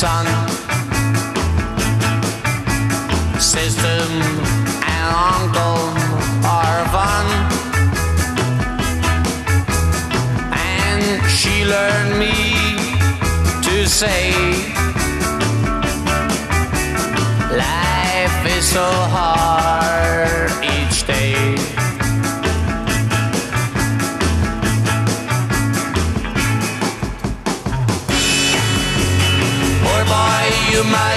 sun, system and uncle are one. And she learned me to say, Life is so hard.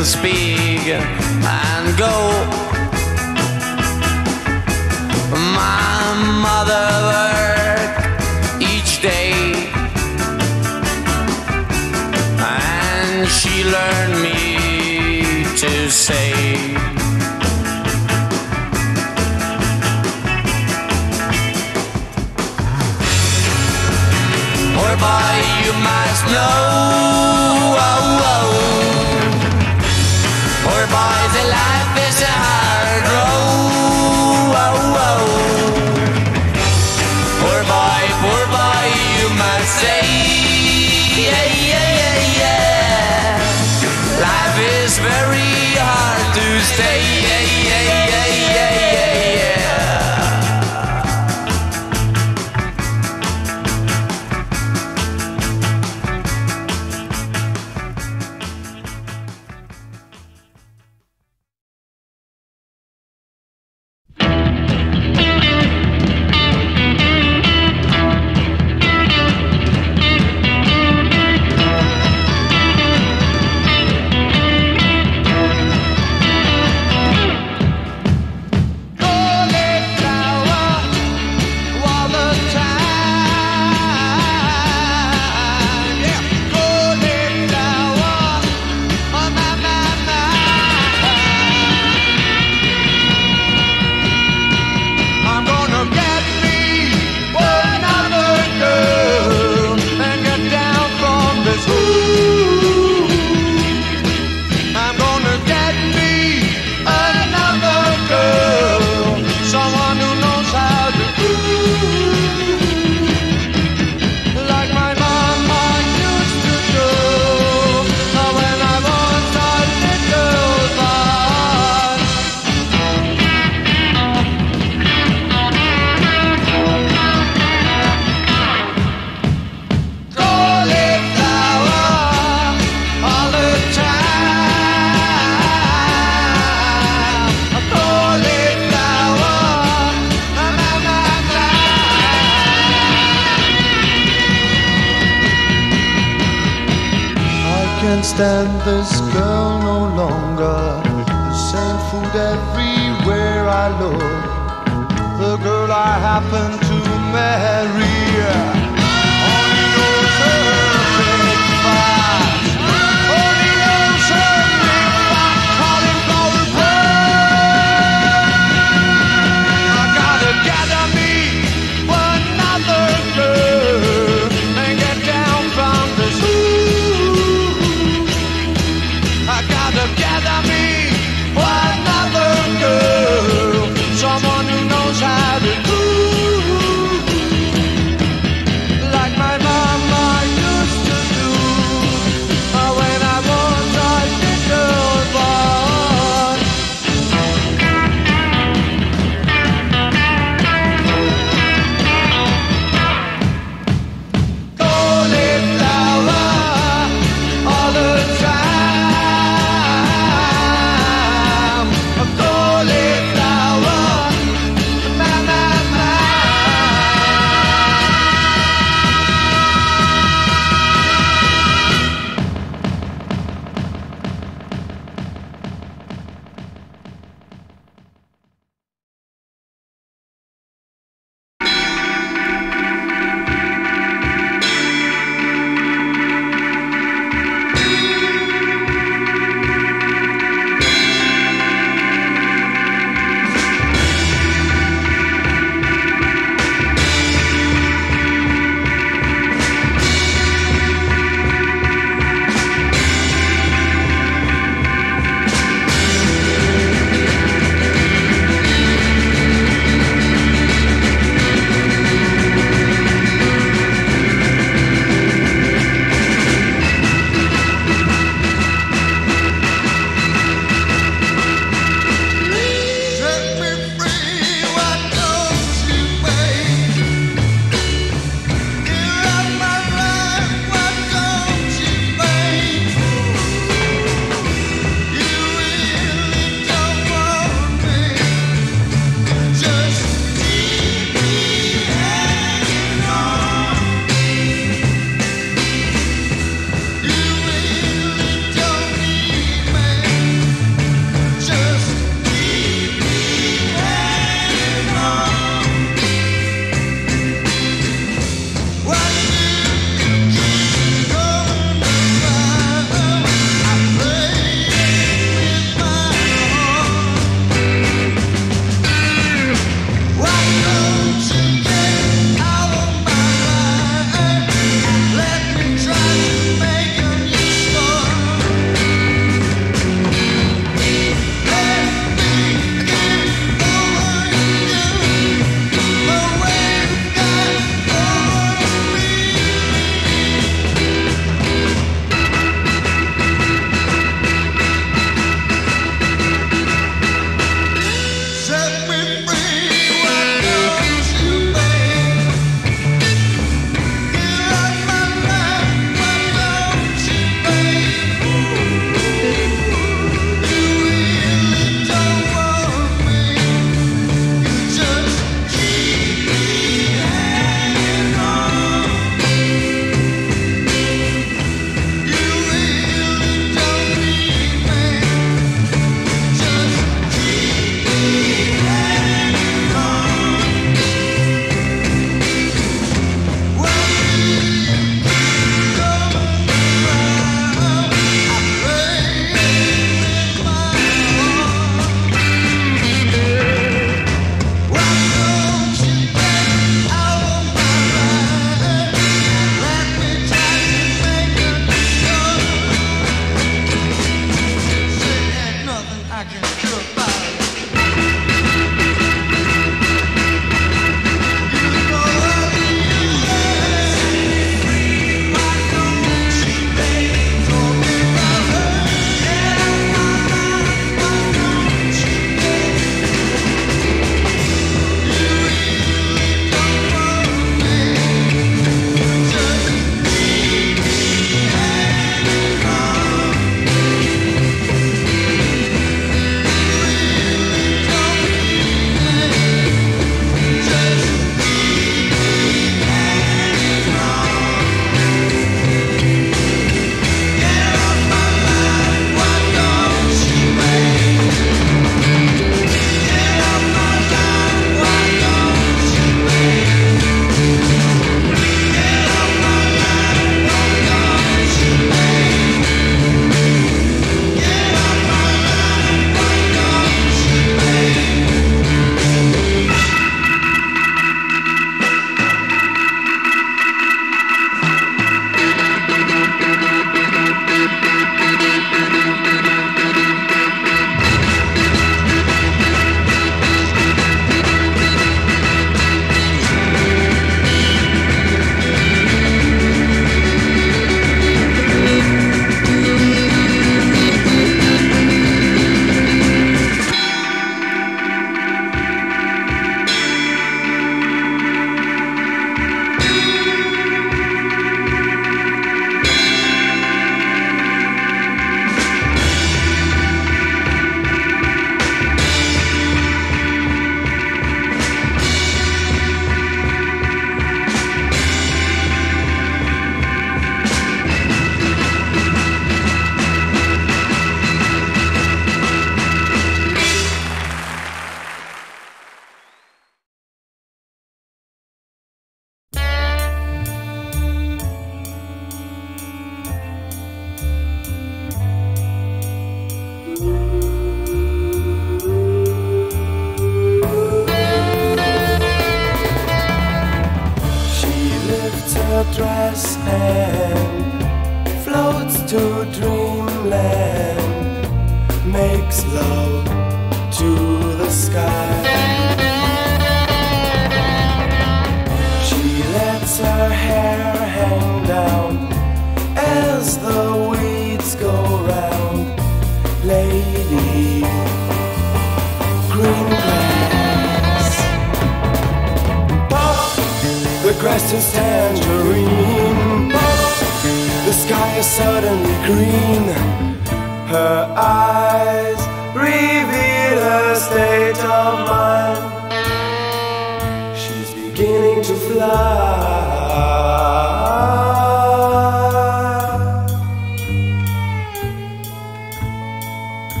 can speak and go. My mother worked each day, and she learned me to say.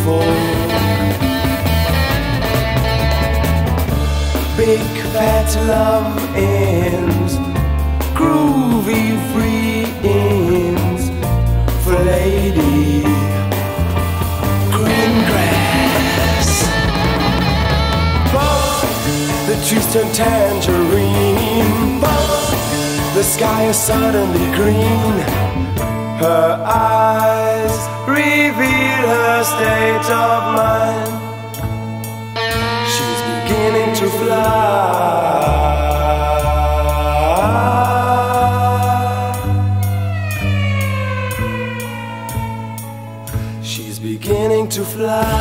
before. Big fat love ends, groovy free ends for Lady Green grass, Bump, the juice turned tangerine. Bump, the sky is suddenly green. Her eyes reveal her state of mind. She's beginning to fly. She's beginning to fly.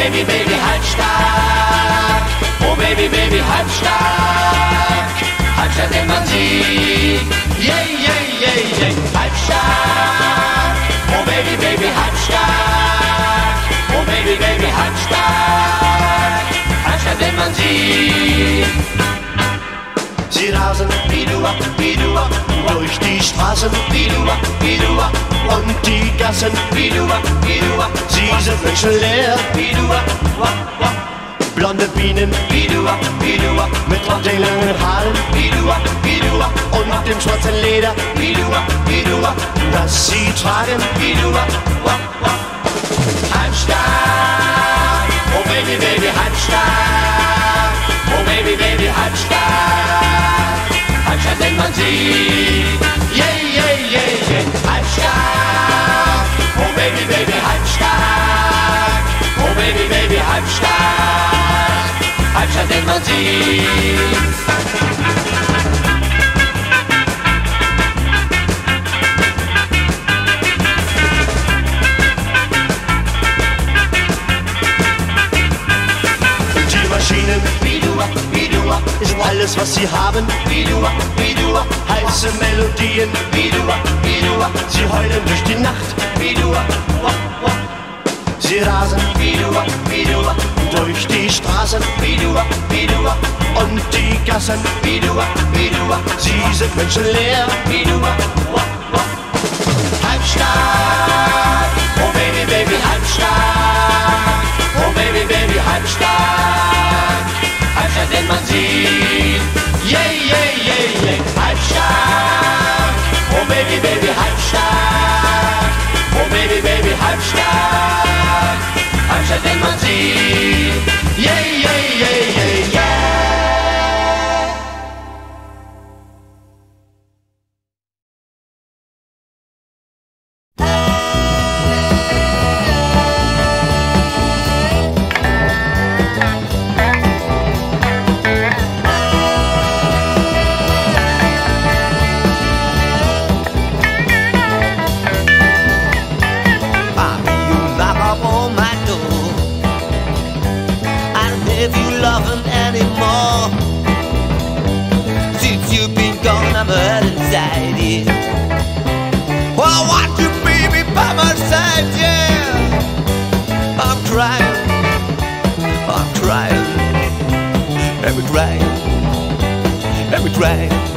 Baby, Baby, halbstark, oh Baby, Baby, halbstark, halbstark, denn man sieht, yeah, yeah, yeah, yeah, halbstark, oh Baby, Baby, halbstark, oh Baby, Baby, halbstark, halbstark, denn man sieht. Sie rasen Bidua, Bidua, durch die Straßen Bidua, Bidua und die Gassen Bidua, Bidua. Sie sind menschenleer Bidua, wa, wa. Blonde Bienen Bidua, Bidua mit langen Haaren Bidua, Bidua und dem schwarzen Leder Bidua, Bidua, das sie tragen Bidua, wa, wa. Halbstark, oh Baby, Baby, halbstark, oh Baby, Baby, halbstark, halbstark, denn man sieht, yeah, yeah, yeah, yeah, halbstark, oh Baby, Baby, halbstark, oh Baby, Baby, halbstark, halbstark, denn man sieht. Maschinen Bidua, Bidua ist alles, was sie haben. Heiße Melodien. Sie heulen durch die Nacht. Sie rasen. Durch die Straßen. Und die Gassen. Sie sind menschenleer. Halbstark, oh Baby, Baby, halbstark, oh Baby, Baby, halbstark, denn man sieht, yeah, yeah, yeah, yeah, halbstark, oh Baby, Baby, halbstark, oh Baby, Baby, halbstark, denn man sieht, yeah, yeah, yeah, yeah, yeah. Every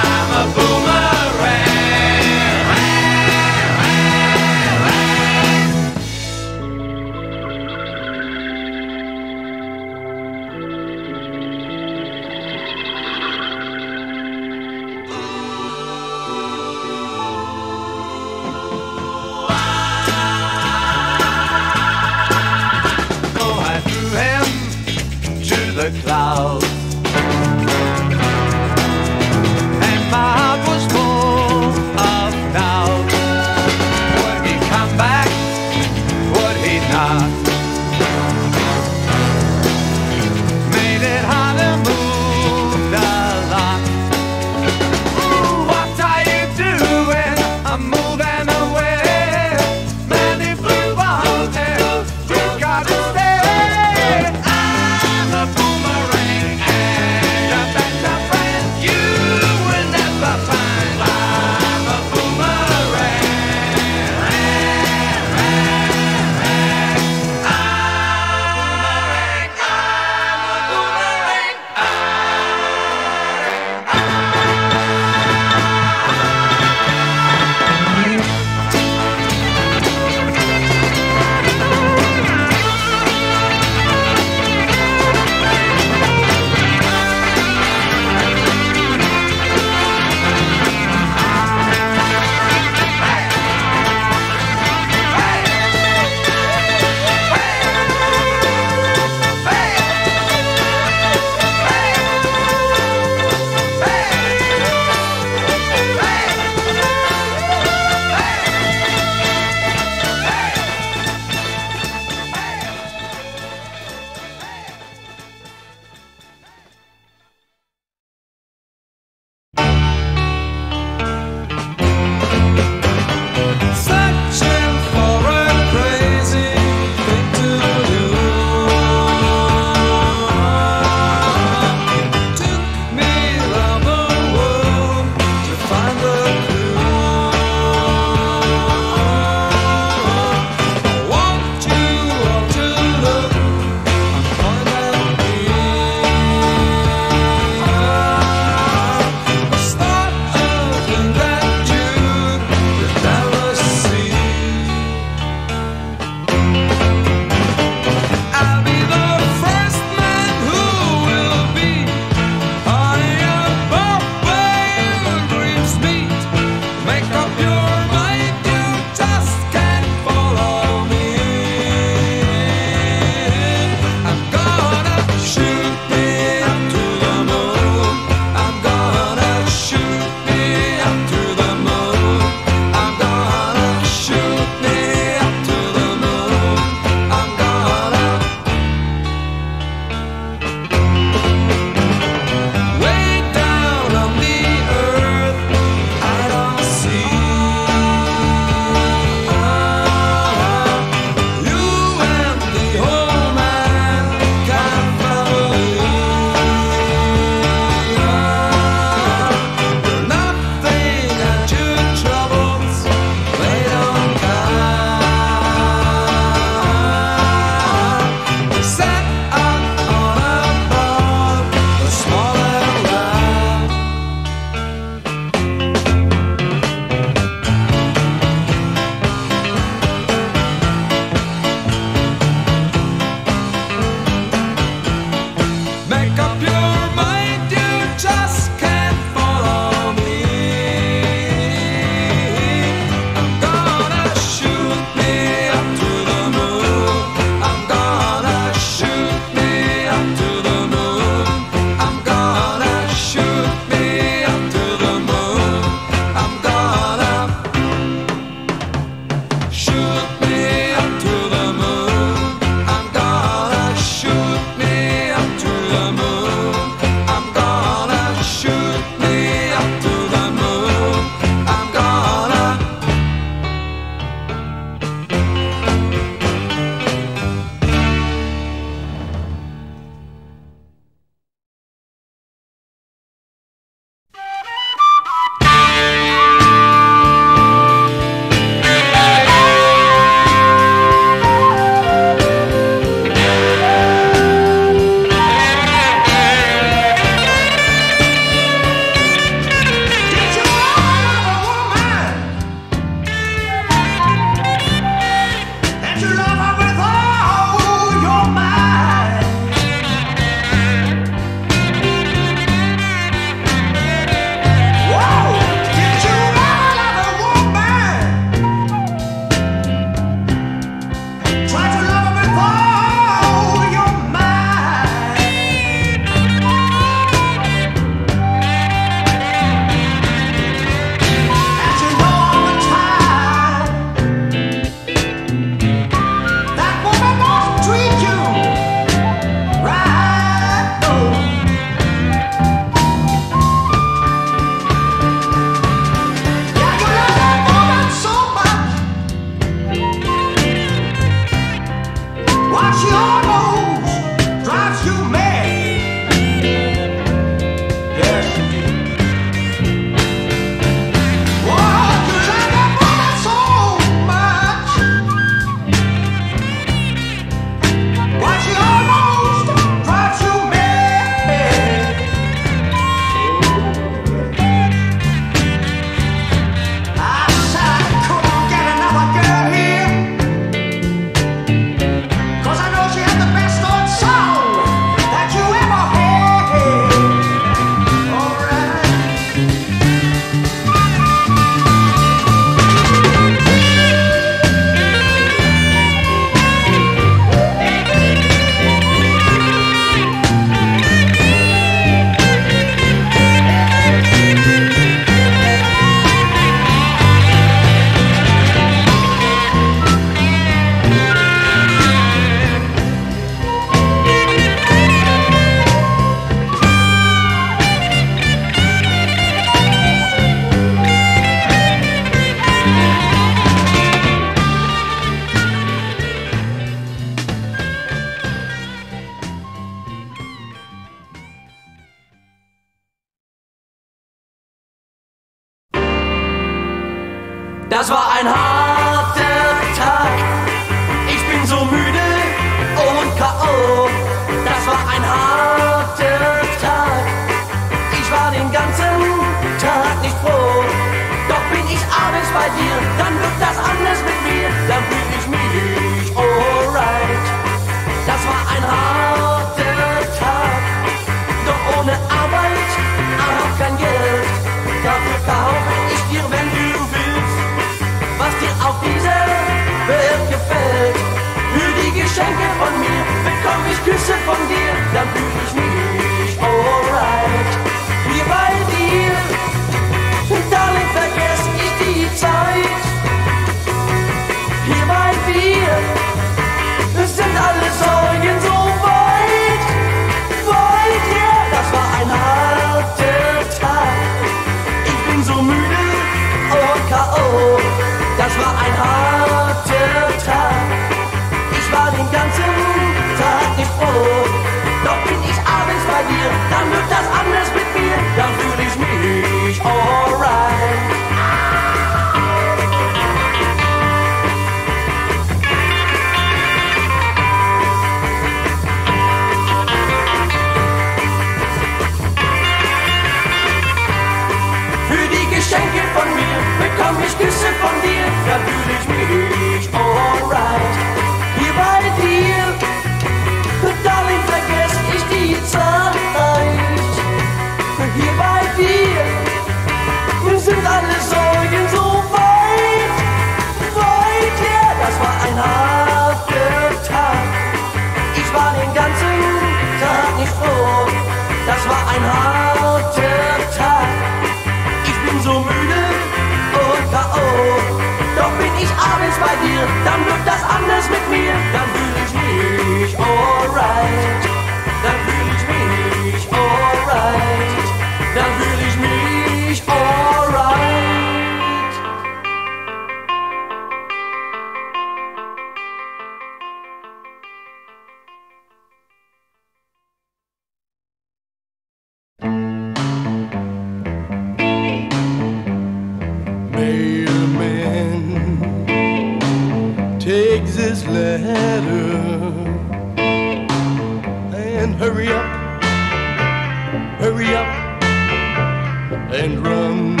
and run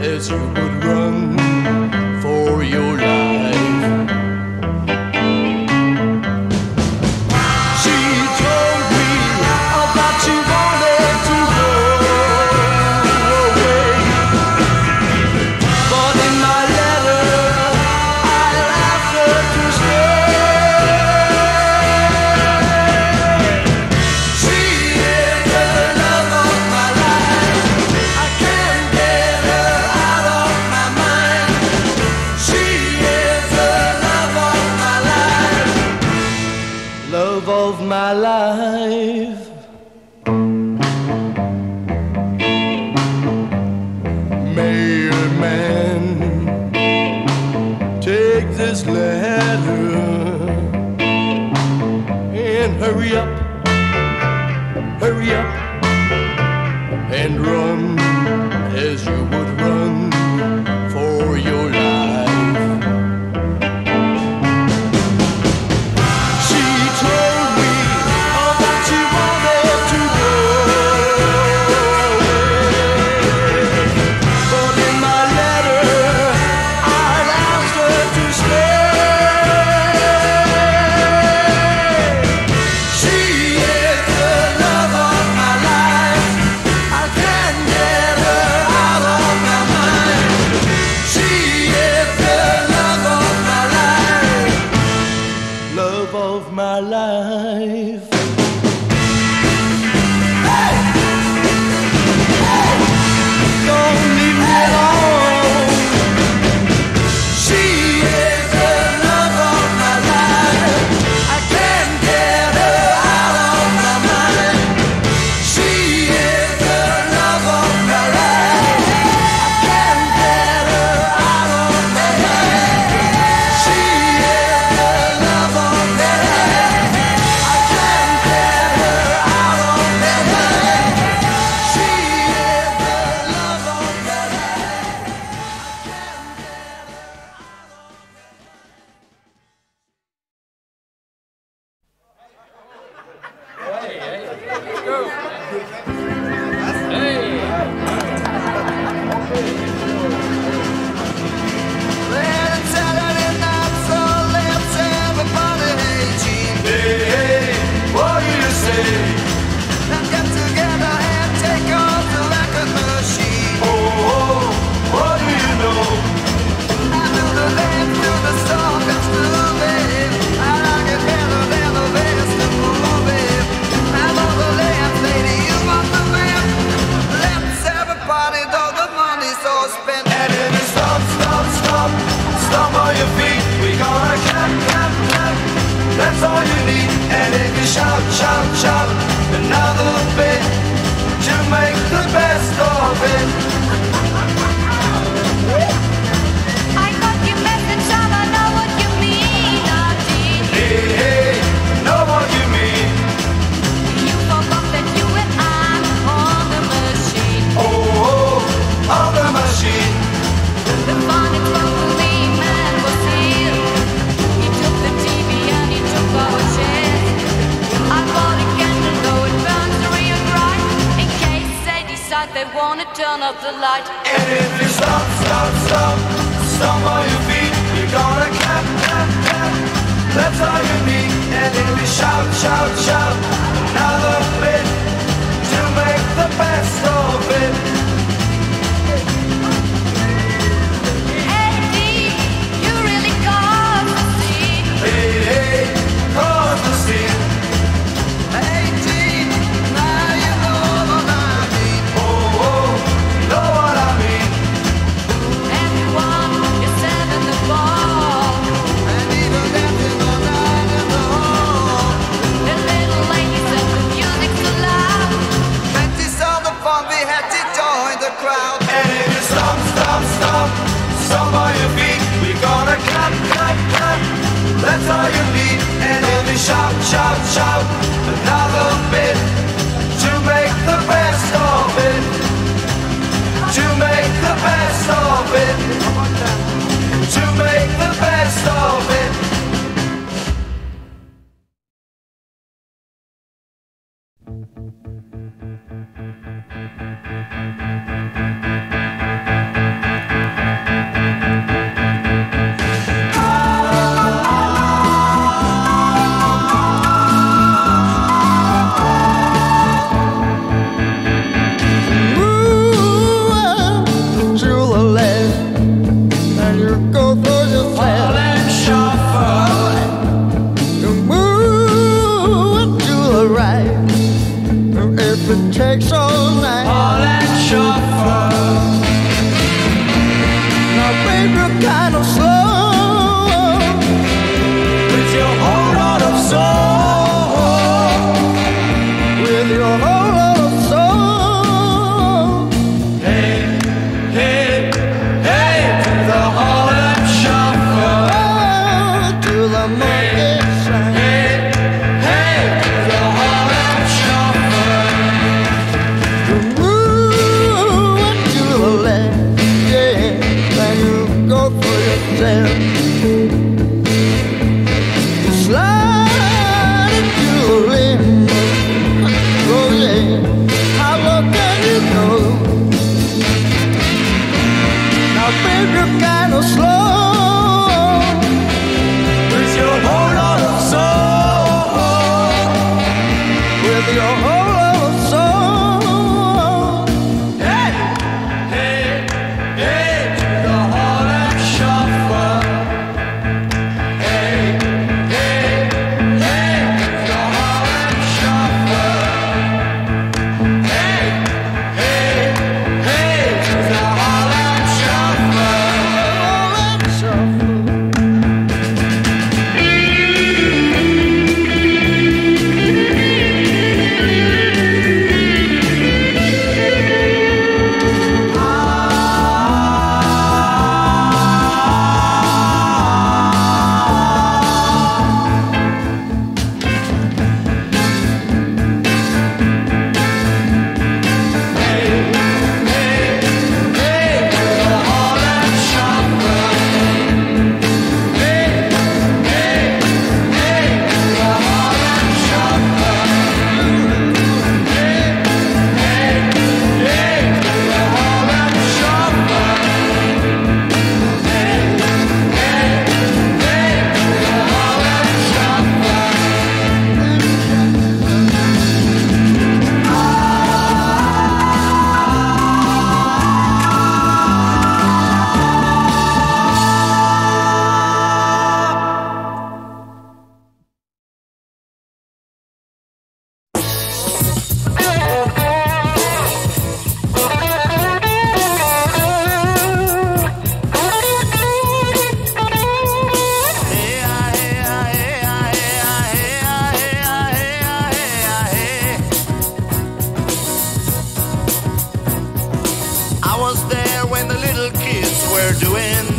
as you would life.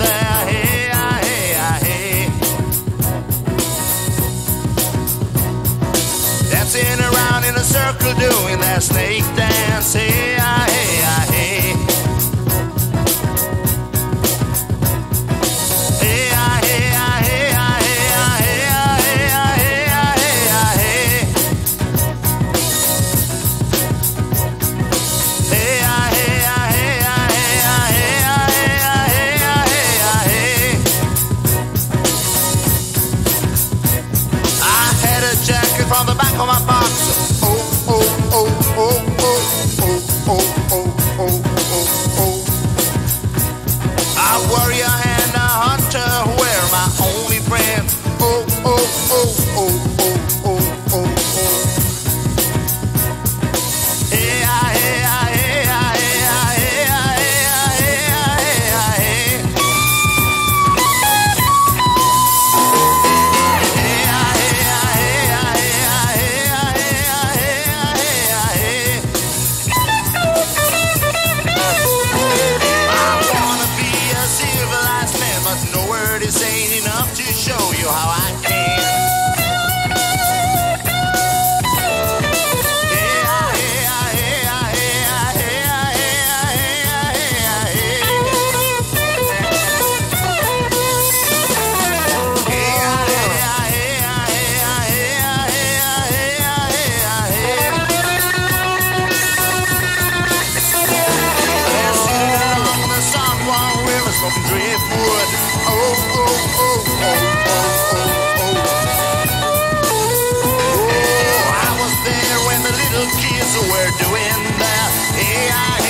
Ah, ah, dancing around in a circle doing that snake dance. Hey, ah, hey, hey. from driftwood. Oh, oh, oh, oh, oh, oh, oh, oh. Oh, I was there when the little kids were doing that. Hey, I